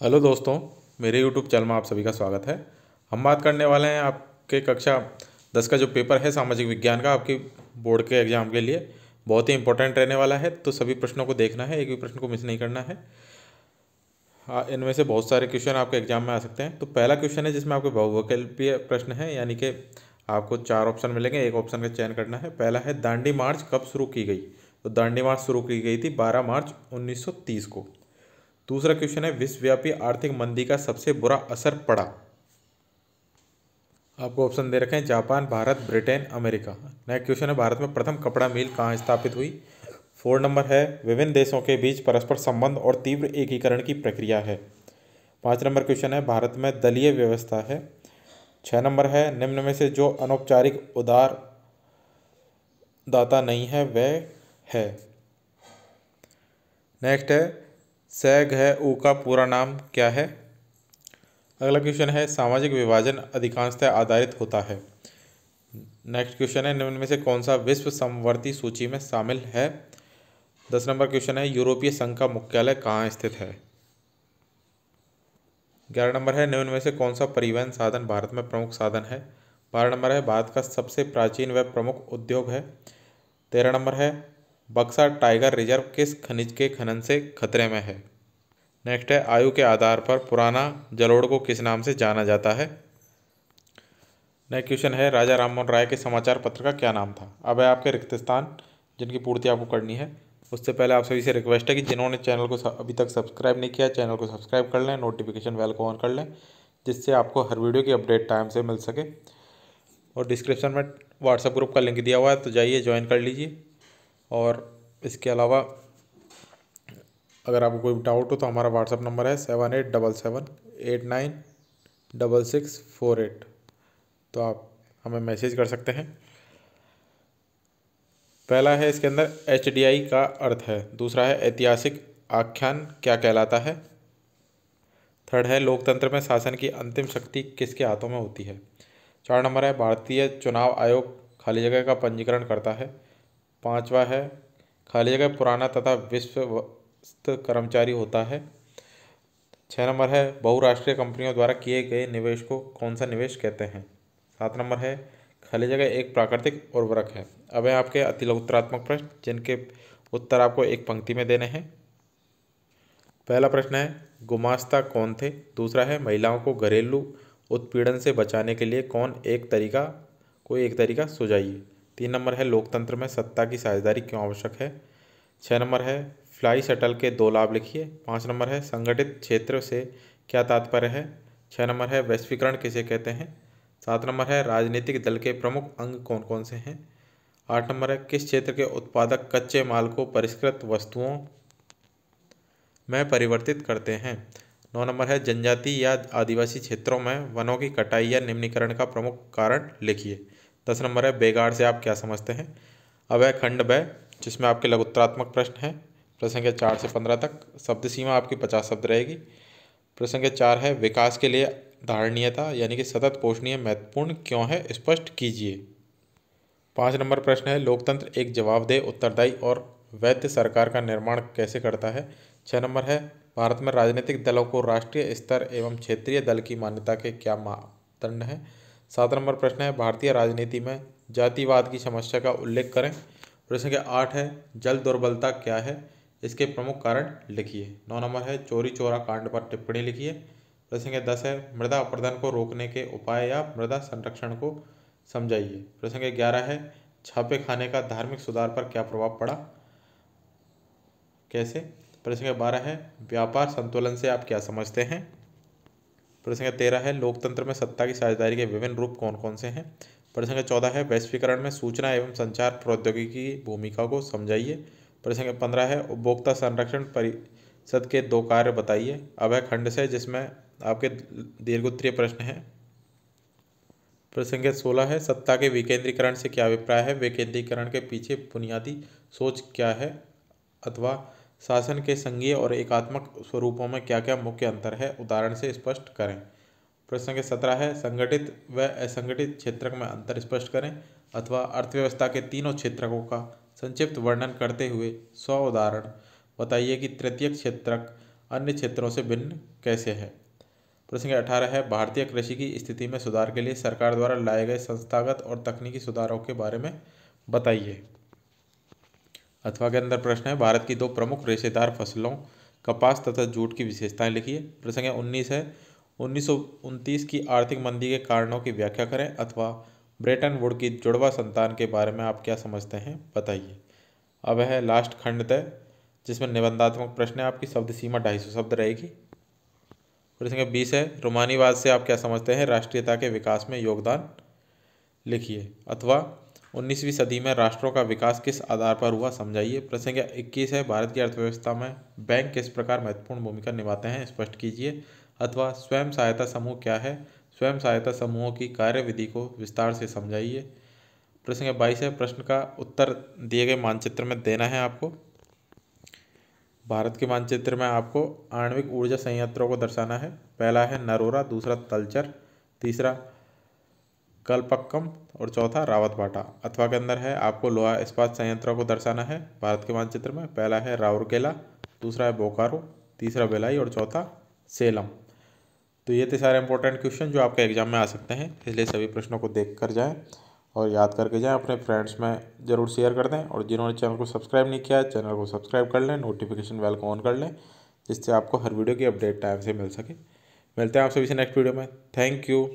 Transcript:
Hello दोस्तों, मेरे YouTube channel में आप सभी का स्वागत है। हम बात करने वाले हैं आपके कक्षा दस का जो पेपर है सामाजिक विज्ञान का, आपकी बोर्ड के एग्ज़ाम के लिए। बहुत ही इंपॉर्टेंट रहने वाला है तो सभी प्रश्नों को देखना है, एक भी प्रश्न को मिस नहीं करना है। इनमें से बहुत सारे क्वेश्चन आपके एग्ज़ाम में आ सकते हैं। तो पहला क्वेश्चन है जिसमें आपके बहुविकल्पीय प्रश्न है, यानी कि आपको चार ऑप्शन मिलेंगे, एक ऑप्शन का चयन करना है। पहला है, दांडी मार्च कब शुरू की गई? तो दांडी मार्च शुरू की गई थी बारह मार्च उन्नीस सौ तीस को। दूसरा क्वेश्चन है, विश्वव्यापी आर्थिक मंदी का सबसे बुरा असर पड़ा। आपको ऑप्शन दे रखे हैं, Japan, Bharat, Britain, America. Next question है, भारत में प्रथम कपड़ा मिल कहाँ स्थापित हुई? फोर नंबर है, विभिन्न देशों के बीच परस्पर संबंध और तीव्र एकीकरण की प्रक्रिया है। पाँच नंबर क्वेश्चन है, भारत में दलीय व्यवस्था है। छः नंबर है, निम्न में से जो अनौपचारिक उदार दाता नहीं है, वह है। नेक्स्ट है सैग है, ऊ का पूरा नाम क्या है? अगला क्वेश्चन है, सामाजिक विभाजन अधिकांशतः आधारित होता है। नेक्स्ट क्वेश्चन है, निम्न में से कौन सा विश्व समवर्ती सूची में शामिल है? दस नंबर क्वेश्चन है, यूरोपीय संघ का मुख्यालय कहाँ स्थित है? ग्यारह नंबर है, निम्न में से कौन सा परिवहन साधन भारत में प्रमुख साधन है? बारह नंबर है, भारत का सबसे प्राचीन व प्रमुख उद्योग है। तेरह नंबर है बक्सा टाइगर रिज़र्व किस खनिज के खनन से खतरे में है? नेक्स्ट है, आयु के आधार पर पुराना जलोड़ को किस नाम से जाना जाता है? नेक्स्ट क्वेश्चन है, राजा राममोहन राय के समाचार पत्र का क्या नाम था? अब है आपके रिक्त स्थान जिनकी पूर्ति आपको करनी है। उससे पहले आप सभी से रिक्वेस्ट है कि जिन्होंने चैनल को अभी तक सब्सक्राइब नहीं किया चैनल को सब्सक्राइब कर लें नोटिफिकेशन बेल को ऑन कर लें, जिससे आपको हर वीडियो की अपडेट टाइम से मिल सके। और डिस्क्रिप्शन में व्हाट्सएप ग्रुप का लिंक दिया हुआ है तो जाइए ज्वाइन कर लीजिए। और इसके अलावा अगर आपको कोई डाउट हो तो हमारा व्हाट्सअप नंबर है seven eight double seven eight nine double six four eight. तो आप हमें मैसेज कर सकते हैं। पहला है इसके अंदर एच डी आई का अर्थ है। दूसरा है ऐतिहासिक आख्यान क्या कहलाता है। थर्ड है लोकतंत्र में शासन की अंतिम शक्ति किसके हाथों में होती है। चार नंबर है, भारतीय चुनाव आयोग खाली जगह का पंजीकरण करता है। पांचवा है, खाली जगह पुराना तथा विश्वस्त कर्मचारी होता है। छः नंबर है, बहुराष्ट्रीय कंपनियों द्वारा किए गए निवेश को कौन सा निवेश कहते हैं? सात नंबर है, खाली जगह एक प्राकृतिक उर्वरक है। अब है आपके अति उत्तरात्मक प्रश्न, जिनके उत्तर आपको एक पंक्ति में देने हैं। पहला प्रश्न है, गुमास्ता कौन थे? दूसरा है, महिलाओं को घरेलू उत्पीड़न से बचाने के लिए कौन एक तरीका, कोई एक तरीका सुझाइए। तीन नंबर है लोकतंत्र में सत्ता की साझेदारी क्यों आवश्यक है? छः नंबर है फ्लाई शटल के दो लाभ लिखिए। पाँच नंबर है संगठित क्षेत्र से क्या तात्पर्य है? छः नंबर है वैश्वीकरण किसे कहते हैं? सात नंबर है राजनीतिक दल के प्रमुख अंग कौन कौन से हैं? आठ नंबर है किस क्षेत्र के उत्पादक कच्चे माल को परिष्कृत वस्तुओं में परिवर्तित करते हैं? नौ नंबर है जनजाति या आदिवासी क्षेत्रों में वनों की कटाई या निम्नीकरण का प्रमुख कारण लिखिए। दस नंबर है बेगाड़ से आप क्या समझते हैं? अब है खंड ब, जिसमें आपके लघुत्रात्मक प्रश्न है। प्रसंग चार से पंद्रह तक, शब्द सीमा आपकी पचास शब्द रहेगी। प्रसंग चार है, विकास के लिए धारणीयता, यानी कि सतत पोषणीय महत्वपूर्ण क्यों है, स्पष्ट कीजिए। पाँच नंबर प्रश्न है, लोकतंत्र एक जवाबदेह, उत्तरदायी और वैध सरकार का निर्माण कैसे करता है? छः नंबर है, भारत में राजनीतिक दलों को राष्ट्रीय स्तर एवं क्षेत्रीय दल की मान्यता के क्या मापदंड हैं? सात नंबर प्रश्न है, भारतीय राजनीति में जातिवाद की समस्या का उल्लेख करें। प्रश्न संख्या आठ है, जल दुर्बलता क्या है? इसके प्रमुख कारण लिखिए। नौ नंबर है, चोरी चोरा कांड पर टिप्पणी लिखिए। प्रश्न संख्या दस है, मृदा अपर्दन को रोकने के उपाय या मृदा संरक्षण को समझाइए। प्रश्न संख्या ग्यारह है, छापे खाने का धार्मिक सुधार पर क्या प्रभाव पड़ा? कैसे? प्रश्न संख्या बारह है, व्यापार संतुलन से आप क्या समझते हैं? प्रसंग तेरह है, लोकतंत्र में सत्ता की साझेदारी के विभिन्न रूप कौन कौन से हैं? प्रसंग चौदह है, वैश्वीकरण में सूचना एवं संचार प्रौद्योगिकी की भूमिका को समझाइए। प्रसंग पंद्रह है, उपभोक्ता संरक्षण परिषद के दो कार्य बताइए। अब है खंड से, जिसमें आपके दीर्घोत्तरीय प्रश्न हैं। प्रसंग सोलह है, सत्ता के विकेंद्रीकरण से क्या अभिप्राय है? विकेंद्रीकरण के पीछे बुनियादी सोच क्या है? अथवा शासन के संघीय और एकात्मक स्वरूपों में क्या क्या मुख्य अंतर है, उदाहरण से स्पष्ट करें। प्रश्न सत्रह है, संगठित व असंगठित क्षेत्र में अंतर स्पष्ट करें अथवा अर्थव्यवस्था के तीनों क्षेत्रकों का संक्षिप्त वर्णन करते हुए स्व उदाहरण। बताइए कि तृतीय क्षेत्रक अन्य क्षेत्रों से भिन्न कैसे है? प्रश्न अठारह है, भारतीय कृषि की स्थिति में सुधार के लिए सरकार द्वारा लाए गए संस्थागत और तकनीकी सुधारों के बारे में बताइए। अथवा के अंदर प्रश्न है, भारत की दो प्रमुख रेशेदार फ़सलों, कपास तथा जूट की विशेषताएँ लिखिए। प्रसंग उन्नीस है। उन्नीस सौ उनतीस की आर्थिक मंदी के कारणों की व्याख्या करें अथवा ब्रेटन वुड की जुड़वा संतान के बारे में आप क्या समझते हैं, बताइए। अब है लास्ट खंड तय, जिसमें निबंधात्मक प्रश्न है, आपकी शब्द सीमा ढाई सौ शब्द रहेगी। प्रश्न बीस है, रोमानीवाद से आप क्या समझते हैं, राष्ट्रीयता के विकास में योगदान, लिखिए। अथवा उन्नीसवीं सदी में राष्ट्रों का विकास किस आधार पर हुआ, समझाइए। प्रसंग इक्कीस है, भारत की अर्थव्यवस्था में बैंक किस प्रकार महत्वपूर्ण भूमिका निभाते हैं, स्पष्ट कीजिए। अथवा स्वयं सहायता समूह क्या है? स्वयं सहायता समूहों की कार्यविधि को विस्तार से समझाइए। प्रश्न प्रसंग बाईस है, प्रश्न का उत्तर दिए गए मानचित्र में देना है आपको। भारत के मानचित्र में आपको आणविक ऊर्जा संयंत्रों को दर्शाना है। पहला है नरोरा, दूसरा तलचर, तीसरा कलपक्कम और चौथा रावत बाटा अथवा के अंदर है, आपको लोहा इस्पात संयंत्रों को दर्शाना है। भारत के मानचित्र में पहला है राउरकेला दूसरा है बोकारो, तीसरा बेलाई और चौथा सेलम। तो ये थे सारे इंपॉर्टेंट क्वेश्चन जो आपके एग्ज़ाम में आ सकते हैं। इसलिए सभी प्रश्नों को देख कर जाएँ और याद करके जाएँ, अपने फ्रेंड्स में ज़रूर शेयर कर दें और जिन्होंने चैनल को सब्सक्राइब नहीं किया है चैनल को सब्सक्राइब कर लें नोटिफिकेशन बेल को ऑन कर लें, जिससे आपको हर वीडियो की अपडेट टाइम से मिल सके। मिलते हैं आप सभी से नेक्स्ट वीडियो में। Thank you